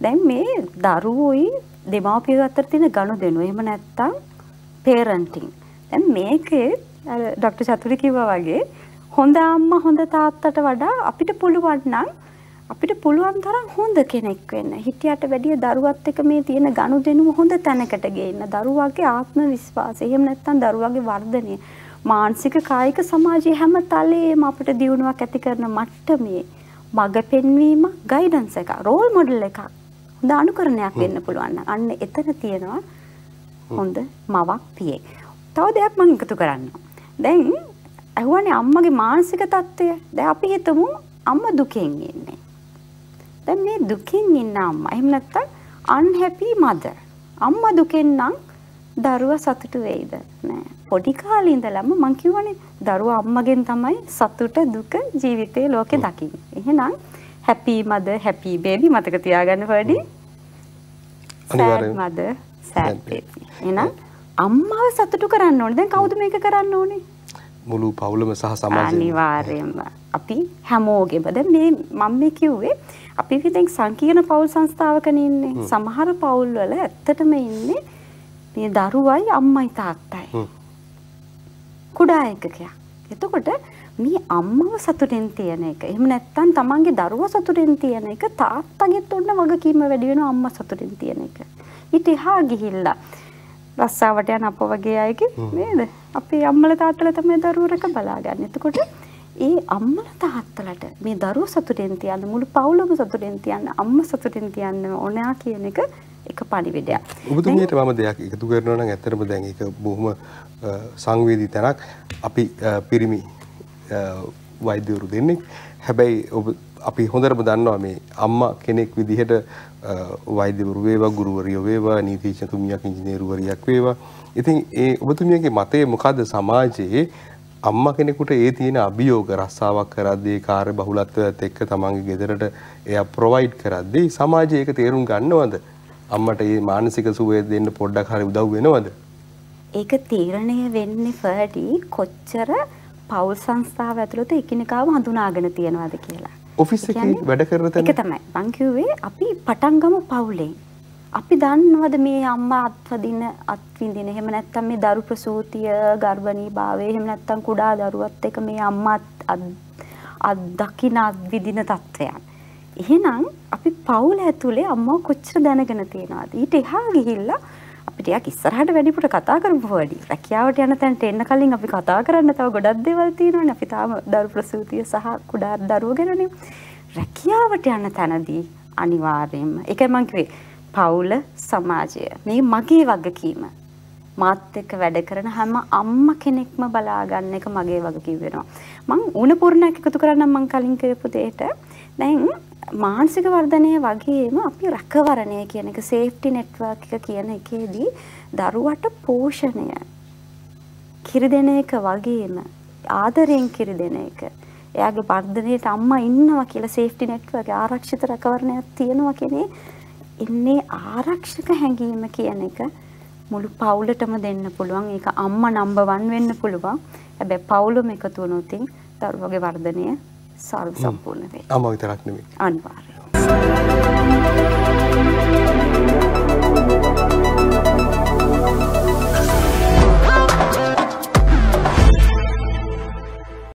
දැන් මේ දරුවෝයි දෙමාපියෝ අතර තියෙන ගනුදෙනු එහෙම නැත්තම් පේරන්ටිං. දැන් මේකේ අර ඩොක්ටර් චතුරි කිව්වා වගේ හොඳ අම්මා හොඳ තාත්තට වඩා අපිට පුළුවන් නම් අපිට පුළුවන් තරම් හොඳ කෙනෙක් වෙන්න. හිටියට වැඩිය දරුවත් එක්ක මේ තියෙන ගනුදෙනුව හොඳ තැනකට ගේන්න. දරුවාගේ ආත්ම විශ්වාසය. එහෙම නැත්නම් දරුවාගේ වර්ධනය. මානසික කායික සමාජයේ හැම තලයේම අපිට දියුණුවක් ඇති කරන මට්ටමේ මඟ පෙන්වීම ගයිඩන්ස් එක රෝල් මොඩල් එකක් හොඳ අනුකරණයක් වෙන්න පුළුවන් අන්න එතන තියෙනවා හොඳ මවක් පියේ. තව දෙයක් මම එකතු කරන්න. දැන් ඇහුවනේ අම්මගේ මානසික තත්ත්වය. දැන් අපි හිතමු අම්මා දුකෙන් ඉන්නේ. දැන් මේ දුකින් ඉන්න අම්මා එහෙම නැත්නම් unhappy mother. අම්මා දුකෙන් නම් දරුවා සතුටු වෙයිද? නෑ. පොඩි කාලේ ඉඳලම මං කියවනේ දරුවා අම්මගෙන් තමයි සතුට දුක ජීවිතේ ලෝකේ දකින්නේ. එහෙනම් happy mother happy baby මතක තියාගන්න වැඩි. Sad baby. එහෙනම් අම්මාව සතුටු කරන්න ඕනේ. දැන් කවුද මේක කරන්න ඕනේ? මුළු පවුලම සහ සමාජයම අනිවාර්යයෙන්ම අපි හැමෝගෙම දැන් මේ මම මේ කිව්වේ අපි විතෙන් සංකීර්ණ පවුල් සංස්ථාවකනේ ඉන්නේ. සමහර පවුල් වල ඇත්තටම ඉන්නේ මේ දරුවයි අම්මයි තාත්තයි. කුඩා එකකයක්. එතකොට මේ අම්මව සතුටෙන් තියෙන එක. එහෙම නැත්නම් තමන්ගේ දරුවා සතුටෙන් තියෙන එක තාත්තගෙත් ඔන්න වගකීම වැඩි වෙනවා අම්මා සතුටෙන් තියෙන එක. ඊට එහා ගිහිල්ලා රස්සාවට යන අප වගේ අයගේ නේද? අපේ අම්මලා තාත්තලා තමයි දරුවෝ රක බලාගන්නේ. එතකොට ඒ අම්මලා තාත්තලට මේ දරුවෝ සතුටෙන් තියන්න මුළු පවුලම සතුටෙන් තියන්න අම්මා සතුටෙන් තියන්න ඕනෑ කියන එක එක පණිවිඩයක්. ඔබතුමියට මම දෙයක් එකතු කරනවා නම් ඇත්තටම දැන් ඒක බොහොම සංවේදී තැනක්. අපි පිරිමි වෛද්‍යවරු දෙන්නෙක්. හැබැයි ඔබ අපි හොඳටම දන්නවා මේ අම්මා කෙනෙක් විදිහට වෛද්‍යවරු වේවා ගුරුවරියෝ වේවා නීතිඥතුමියක් ඉංජිනේරුවරියක් වේවා. ඉතින් ඒ ඔබතුමියගේ මතය මොකද්ද සමාජයේ අම්මා කෙනෙකුට ඒ තියෙන අභියෝග රස්සාවක් කරද්දී කාර්ය බහුලත්වයත් එක්ක තමන්ගේ ගෙදරට එයා ප්‍රොවයිඩ් කරද්දී සමාජය ඒක තේරුම් ගන්නවද? අම්මට මේ මානසික සුවය දෙන්න පොඩ්ඩක් හරි උදව් වෙනවද? ඒක තීරණය වෙන්නේ ෆර්ඩි කොච්චර පවුල් සංස්ථාව ඇතුළත එකිනෙකාව හඳුනාගෙන තියනවාද කියලා. ඔෆිස් එකේ වැඩ කරන තැන ඒක තමයි. මං කිව්වේ අපි පටන් ගමු පවුලෙන්. අපි දන්නවද මේ අම්මා අත්වදින අත්විඳින එහෙම නැත්නම් මේ දරු ප්‍රසූතිය ගර්භණී භාවය එහෙම නැත්නම් කුඩා දරුවත් එක්ක මේ අම්මා අත් දකින විදින තත්ත්වයන්. එහෙනම් අපි පවුල ඇතුලේ අම්මව කොච්චර දැනගෙන තියෙනවද? ඊට එහා ගිහිල්ලා අපි ටිකක් ඉස්සරහට වැඩිපුර කතා කරමු වැඩි. රැකියාවට යන තැනට එන්න කලින් අපි කතා කරන්න තව ගොඩක් දේවල් තියෙනවානේ. අපි තාම දරු ප්‍රසූතිය සහ කුඩා දරුවෝ ගැනනේ. රැකියාවට යන තැනදී අනිවාර්යයෙන්ම ඒකයි මං කිව්වේ පවුල සමාජය මේ මගේ වගකීම මාත් එක්ක වැඩ කරන හැම අම්මා කෙනෙක්ම බලා ගන්න එක මගේ වගකීම වෙනවා මං උණ පුරණක් එකතු කරන්නම් මං කලින් කරපු දෙයට දැන් මානසික වර්ධනය වගේම අපි රැකවරණය කියන එක සේෆ්ටි නෙට්වර්ක් එක කියන එකේදී දරුවට පෝෂණය කිරි දෙන එක වගේම ආදරයෙන් කිරි දෙන එක එයාගේ වර්ධනයට අම්මා ඉන්නවා කියලා සේෆ්ටි නෙට්වර්ක් ආරක්ෂිත රැකවරණයක් තියෙනවා කියන්නේ එන්නේ ආරක්ෂක හැඟීම කියන එක මුළු පවුලටම දෙන්න පුළුවන්. ඒක අම්මා නම්බර් 1 වෙන්න පුළුවන්. හැබැයි පවුලම එකතු වුණොත් දරුවගේ වර්ධනය සර්ව සම්පූර්ණ වෙයි. අම්මා විතරක් නෙමෙයි. අනිවාර්යයෙන්.